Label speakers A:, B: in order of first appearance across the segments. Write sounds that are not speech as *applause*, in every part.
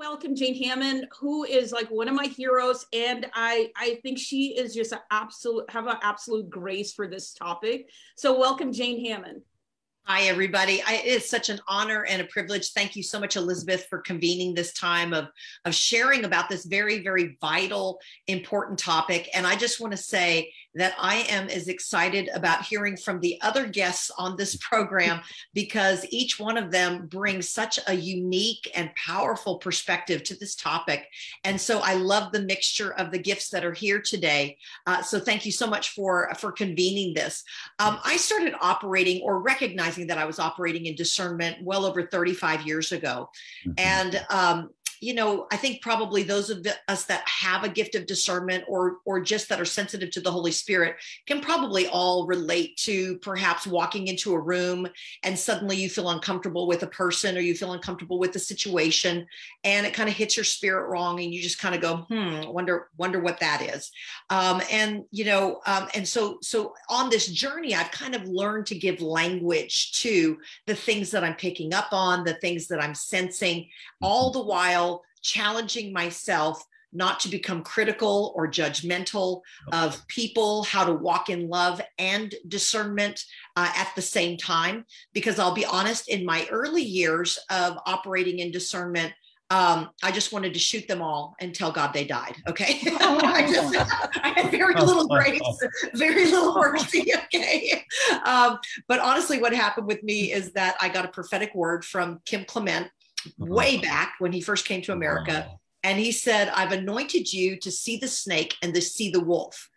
A: welcome Jane Hamon, who is like one of my heroes, and I I think she is just an absolute have an absolute grace for this topic. So welcome Jane Hamon.
B: Hi, everybody. I, it is such an honor and a privilege. Thank you so much, Elizabeth, for convening this time of, of sharing about this very, very vital, important topic. And I just want to say that I am as excited about hearing from the other guests on this program *laughs* because each one of them brings such a unique and powerful perspective to this topic. And so I love the mixture of the gifts that are here today. Uh, so thank you so much for, for convening this. Um, I started operating or recognizing that I was operating in discernment well over 35 years ago. Mm-hmm. And um, you know, I think probably those of us that have a gift of discernment or or just that are sensitive to the Holy Spirit can probably all relate to perhaps walking into a room and suddenly you feel uncomfortable with a person or you feel uncomfortable with the situation and it kind of hits your spirit wrong and you just kind of go, hmm, wonder wonder what that is. Um, and you know, um, and so so on this journey, I've kind of learned to give language to the things that I'm picking up on, the things that I'm sensing, all the while challenging myself not to become critical or judgmental of people, how to walk in love and discernment uh, at the same time. Because I'll be honest, in my early years of operating in discernment, um, I just wanted to shoot them all and tell God they died. Okay. *laughs* I, just, *laughs* I had very little *laughs* grace, very little mercy. Okay. Um, but honestly, what happened with me is that I got a prophetic word from Kim Clement. Way back when he first came to America. Wow. And he said, I've anointed you to see the snake and to see the wolf.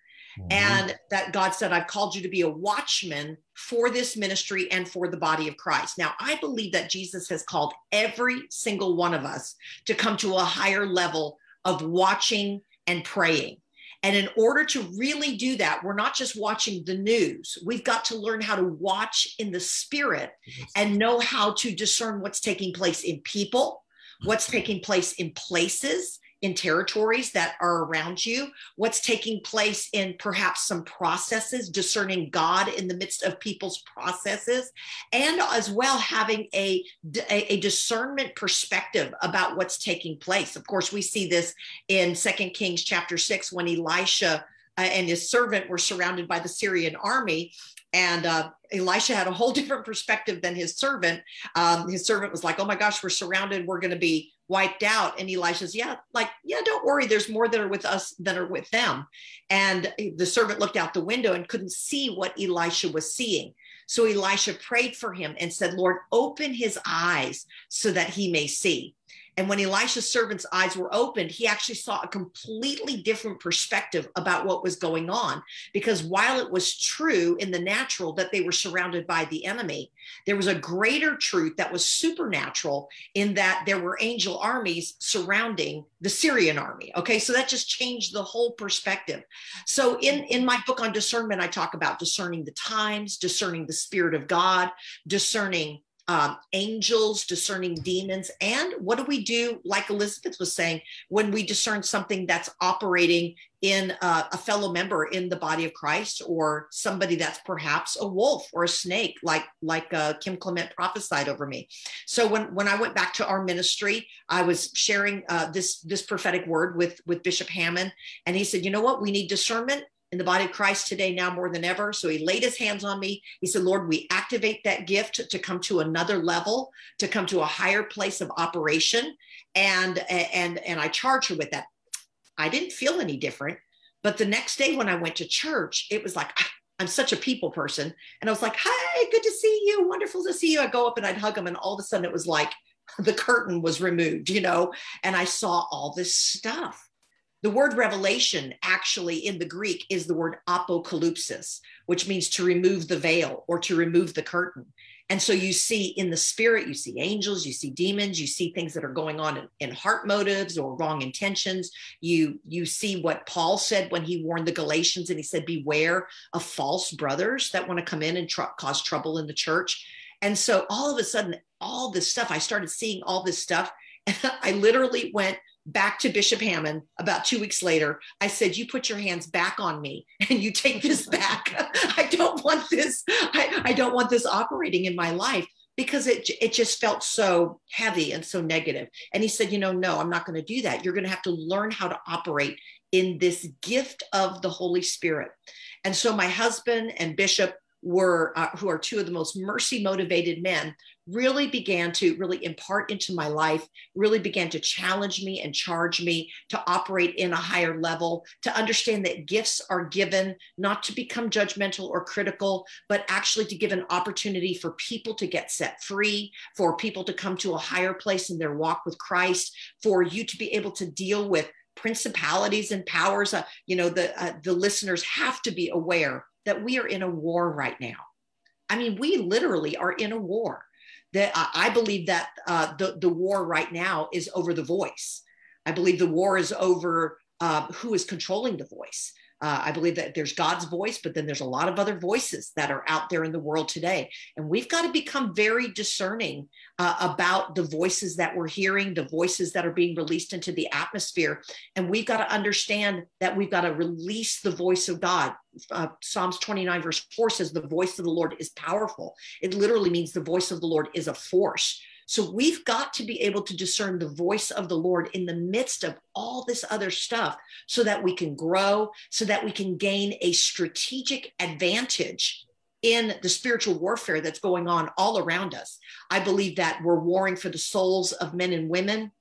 B: And that God said, I've called you to be a watchman for this ministry and for the body of Christ. Now, I believe that Jesus has called every single one of us to come to a higher level of watching and praying. And in order to really do that, we're not just watching the news. We've got to learn how to watch in the spirit and know how to discern what's taking place in people, what's taking place in places, in territories that are around you, what's taking place in perhaps some processes, discerning God in the midst of people's processes, and as well having a, a, discernment perspective about what's taking place. Of course, we see this in Second Kings chapter 6 when Elisha uh, and his servant were surrounded by the Syrian army. And uh, Elisha had a whole *laughs* different perspective than his servant. Um, his servant was like, Oh my gosh, we're surrounded. We're going to be wiped out. And Elisha's, yeah, like, yeah, don't worry. There's more that are with us than are with them. And the servant looked out the window and couldn't see what Elisha was seeing. So Elisha prayed for him and said, Lord, open his eyes so that he may see. And when Elisha's servant's eyes were opened, he actually saw a completely different perspective about what was going on. Because while it was true in the natural that they were surrounded by the enemy, there was a greater truth that was supernatural in that there were angel armies surrounding the Syrian army. Okay, so that just changed the whole perspective. So in, in my book on discernment, I talk about discerning the times, discerning the spirit of God, discerning um, angels, discerning demons, and what do we do, like Elizabeth was saying, when we discern something that's operating in uh, a fellow member in the body of Christ, or somebody that's perhaps a wolf or a snake, like like uh, Kim Clement prophesied over me. So when when I went back to our ministry, I was sharing uh, this this prophetic word with with Bishop Hamon, and he said, "You know what? We need discernment." In the body of Christ today now more than ever. So he laid his hands on me. He said, Lord, we activate that gift to come to another level, to come to a higher place of operation. And, and, and I charge her with that. I didn't feel any different. But the next day when I went to church, it was like, ah, I'm such a people person. And I was like, hi, good to see you. Wonderful to see you. I go up and I'd hug them. And all of a sudden it was like *laughs* the curtain was removed, you know, and I saw all this stuff. The word revelation actually in the Greek is the word apocalypsis, which means to remove the veil or to remove the curtain. And so you see in the spirit, you see angels, you see demons, you see things that are going on in, in, heart motives or wrong intentions. You you see what Paul said when he warned the Galatians and he said, beware of false brothers that want to come in and tr- cause trouble in the church. And so all of a sudden, all this stuff, I started seeing all this stuff. *laughs* And I literally went back to Bishop Hamon about two weeks later. I said, You put your hands back on me *laughs* and you take this back. *laughs* I don't want this, I, I don't want this operating in my life. because it, it just felt so heavy and so negative. And he said, You know, no, I'm not going to do that. You're going to have to learn how to operate in this gift of the Holy Spirit. And so my husband and Bishop were, uh, who are two of the most mercy motivated men, really began to really impart into my life, really began to challenge me and charge me to operate in a higher level, to understand that gifts are given not to become judgmental or critical, but actually to give an opportunity for people to get set free, for people to come to a higher place in their walk with Christ, for you to be able to deal with principalities and powers. Uh, you know, the uh, the listeners have to be aware that we are in a war right now. I mean, we literally are in a war that I believe that uh, the, the war right now is over the voice. I believe the war is over uh, who is controlling the voice. Uh, I believe that there's God's voice, but then there's a lot of other voices that are out there in the world today. And we've got to become very discerning uh, about the voices that we're hearing, the voices that are being released into the atmosphere. And we've got to understand that we've got to release the voice of God. Uh, Psalms 29, verse 4 says, The voice of the Lord is powerful. It literally means the voice of the Lord is a force. So we've got to be able to discern the voice of the Lord in the midst of all this other stuff so that we can grow, so that we can gain a strategic advantage in the spiritual warfare that's going on all around us. I believe that we're warring for the souls of men and women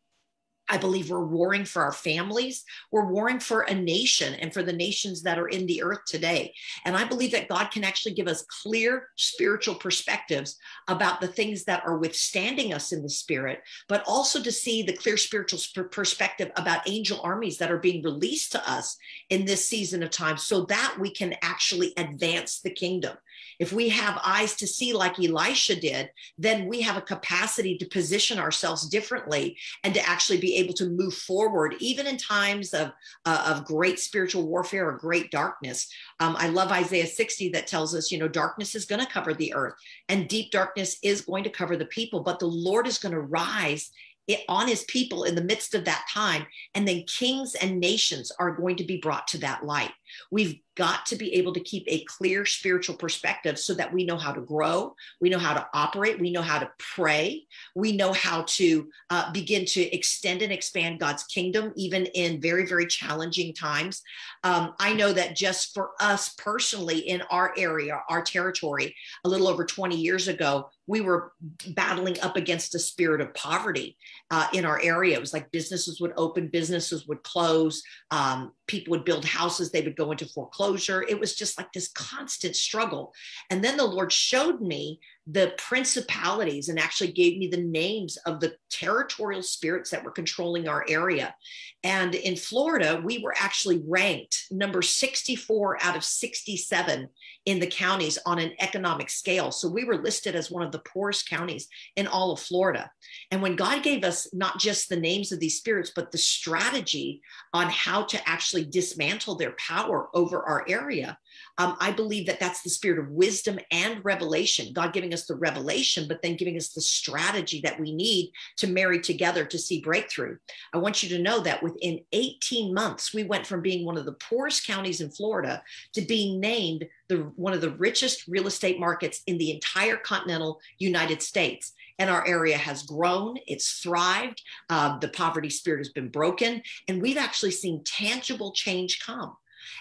B: I believe we're warring for our families. We're warring for a nation and for the nations that are in the earth today. And I believe that God can actually give us clear spiritual perspectives about the things that are withstanding us in the spirit, but also to see the clear spiritual perspective about angel armies that are being released to us in this season of time so that we can actually advance the kingdom. If we have eyes to see like Elisha did, then we have a capacity to position ourselves differently and to actually be able to move forward, even in times of, uh, of great spiritual warfare or great darkness. Um, I love Isaiah 60 that tells us, you know, darkness is going to cover the earth and deep darkness is going to cover the people, but the Lord is going to rise it, on his people in the midst of that time. And then kings and nations are going to be brought to that light. We've got to be able to keep a clear spiritual perspective so that we know how to grow, we know how to operate, we know how to pray, we know how to uh, begin to extend and expand God's kingdom, even in very, very challenging times. Um, I know that just for us personally in our area, our territory, a little over 20 years ago, we were battling up against a spirit of poverty uh, in our area. It was like businesses would open, businesses would close, um, people would build houses, they would go into foreclosure. It was just like this constant struggle. And then the Lord showed me the principalities and actually gave me the names of the territorial spirits that were controlling our area. And in Florida, we were actually ranked number 64 out of 67 in the counties on an economic scale. So we were listed as one of the poorest counties in all of Florida. And when God gave us not just the names of these spirits, but the strategy on how to actually dismantle their power over our area, um, I believe that that's the spirit of wisdom and revelation, God giving us the revelation, but then giving us the strategy that we need to marry together to see breakthrough. I want you to know that within 18 months, we went from being one of the poorest counties in Florida to being named the, one of the richest real estate markets in the entire continental United States. And our area has grown, it's thrived, uh, the poverty spirit has been broken, and we've actually seen tangible change come.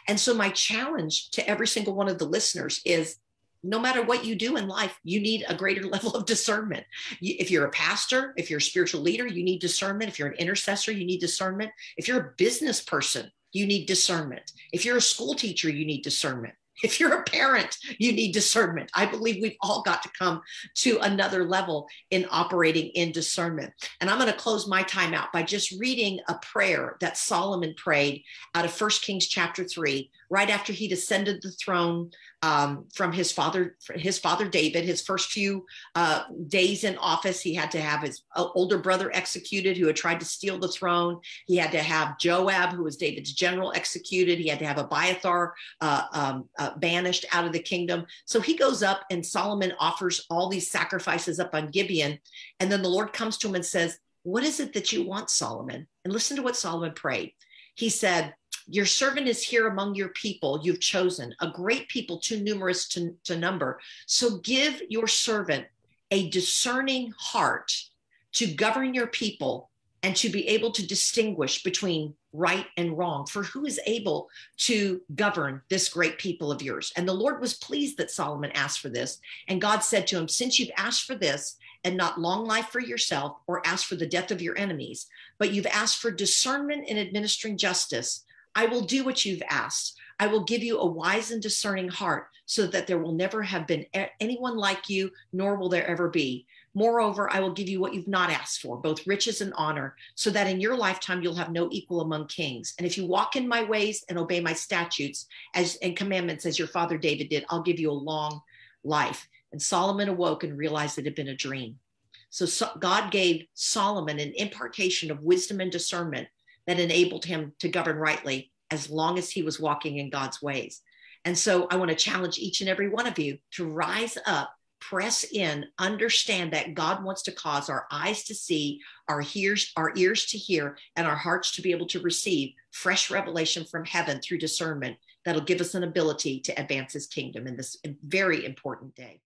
B: And so, my challenge to every single one of the listeners is no matter what you do in life, you need a greater *laughs* level of discernment. If you're a pastor, if you're a spiritual leader, you need discernment. If you're an intercessor, you need discernment. If you're a business person, you need discernment. If you're a school teacher, you need discernment. If you're a parent, you need discernment. I believe we've all got to come to another level in operating in discernment. And I'm going to close my time out by just reading a prayer that Solomon prayed out of First Kings chapter 3, right after he descended the throne um, from his father, his father David. His first few uh, days in office, he had to have his uh, older brother executed, who had tried to steal the throne. He had to have Joab, who was David's general, executed. He had to have Abiathar uh, um, uh, banished out of the kingdom. So he goes up, and Solomon offers all these sacrifices up on Gibeon, and then the Lord comes to him and says, "What is it that you want, Solomon?" And listen to what Solomon prayed. He said your servant is here among your people you've chosen, a great people too numerous to, to number. So give your servant a discerning heart to govern your people and to be able to distinguish between right and wrong. For who is able to govern this great people of yours? And the Lord was pleased that Solomon asked for this. And God said to him, Since you've asked for this, and not long life for yourself or asked for the death of your enemies, but you've asked for discernment in administering justice, I will do what you've asked. I will give you a wise and discerning heart so that there will never have been anyone like you, nor will there ever be. Moreover, I will give you what you've not asked for, both riches and honor, so that in your lifetime you'll have no equal among kings. And if you walk in my ways and obey my statutes as and commandments as your father David did, I'll give you a long life. And Solomon awoke and realized it had been a dream. So, so God gave Solomon an impartation of wisdom and discernment that enabled him to govern rightly as long as he was walking in God's ways. And so I want to challenge each and every one of you to rise up press in, understand that God wants to cause our eyes to see, our ears, our ears to hear, and our hearts to be able to receive fresh revelation from heaven through discernment that'll give us an ability to advance his kingdom in this very important day.